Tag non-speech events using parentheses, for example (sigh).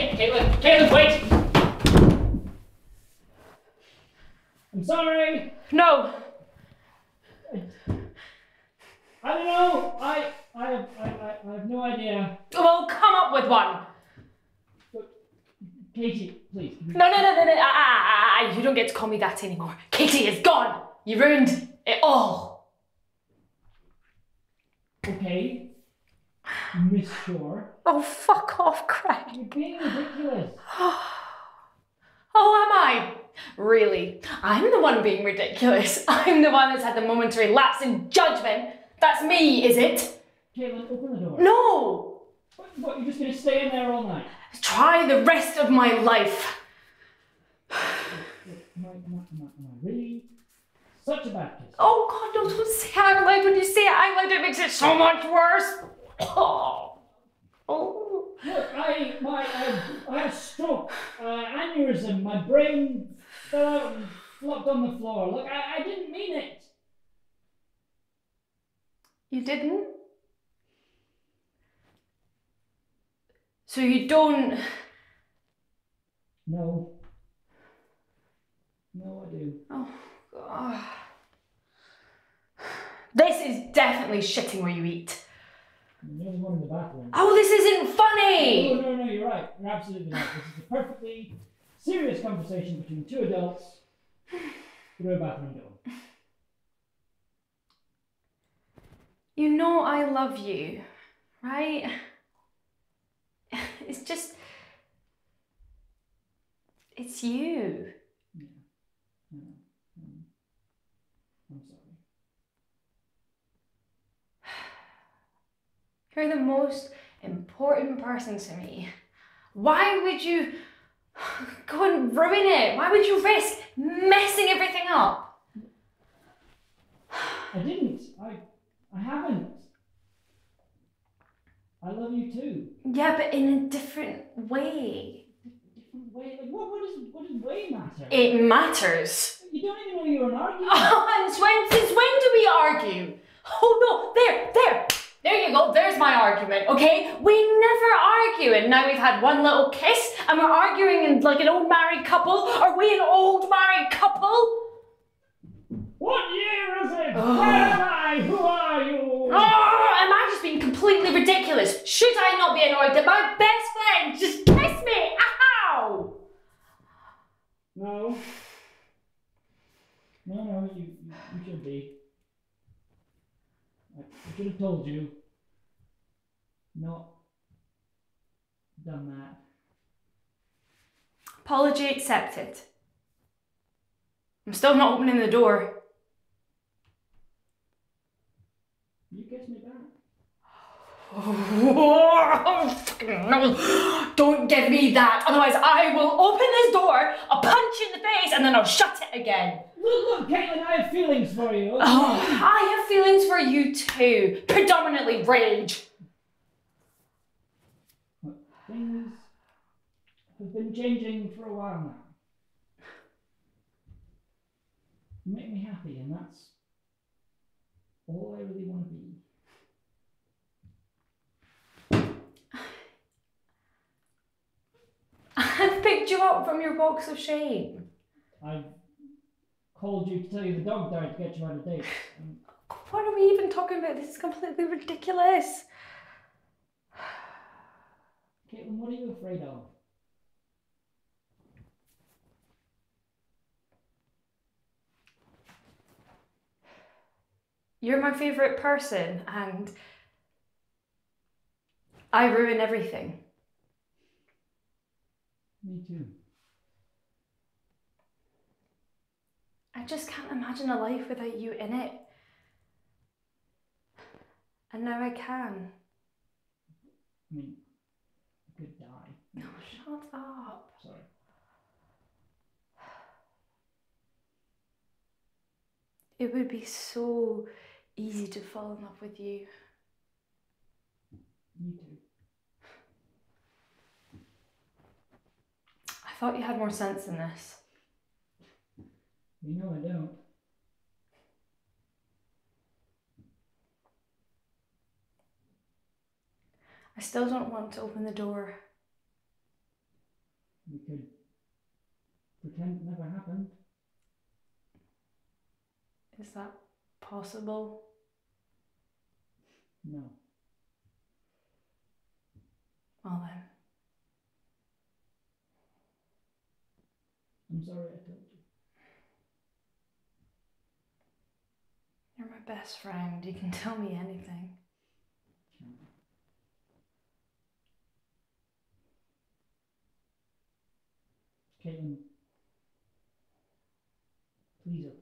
Ca- Caitlin, Caitlin, wait! I'm sorry. No. I don't know. I, I, have, I, I, I have no idea. Well, come up with one. Katie, please. No, no, no, no, no. Ah, ah, ah, ah, you don't get to call me that anymore. Katie is gone. You ruined it all. Okay. Miss Shore. Oh, fuck off, Greg. You're being ridiculous. (sighs) Oh, am I? Really? I'm the one being ridiculous. (laughs) I'm the one that's had the momentary lapse in judgment. That's me, is it? Caitlin, open the door. No! What, what, you're just gonna stay in there all night? Try the rest of my life. Am I, am I, am I, really such a bad kiss? Oh god, no, don't say it out loud. When you say it out loud, it makes it so much worse. Oh. Oh. Look, I, my, I, I had a stroke, uh, aneurysm, my brain fell out and flopped on the floor. Look, I, I didn't mean it. You didn't? So you don't. No. No, I do. Oh, God. This is definitely shitting where you eat. One in the. Oh, this isn't funny! no, no, no, you're right. You're absolutely right. This is a perfectly serious conversation between two adults through a bathroom door. You know I love you, right? (laughs) It's just. It's you. Yeah. No. I'm sorry. You're the most important person to me. Why would you go and ruin it? Why would you risk messing everything up? I didn't. I, I haven't. I love you too. Yeah, but in a different way. Different way. Like what? What does what does way matter? It matters. you don't even know you were an argument. (laughs) Oh, and when, since when do we argue? Oh no, there, there, there you go. There's my argument. Okay, we never argue, and now we've had one little kiss, and we're arguing in like an old married couple. Are we an old married couple? What year is it? Oh. Where am I? Who are you? Oh, am I just being completely ridiculous? Should I not be annoyed that my best friend just kissed me? Ow! No. No, no, you, you, you should be. I, should have told you. Not done that. Apology accepted. I'm still not opening the door. You kissed me back. (laughs) (laughs) No. (gasps) Don't give me that. Otherwise, I will open this door, I'll punch you in the face, and then I'll shut it again. Look, look, Caitlin, I have feelings for you. Oh, I have feelings for you too. Predominantly rage. Things have been changing for a while now. You make me happy, and that's all I really want to be. I've picked you up from your box of shame. I called you to tell you the dog died to get you out of date. What are we even talking about? This is completely ridiculous. Caitlin, what are you afraid of? You're my favourite person, and I ruin everything. Me too. I just can't imagine a life without you in it. And now I can. I mean, I could die. No, shut up. Sorry. It would be so easy to fall in love with you. Me too. I thought you had more sense than this. You know I don't. I still don't want to open the door. We could pretend it never happened. Is that possible? No. Well then. I'm sorry I told you. You're my best friend. You can (laughs) tell me anything. Caitlin, please open.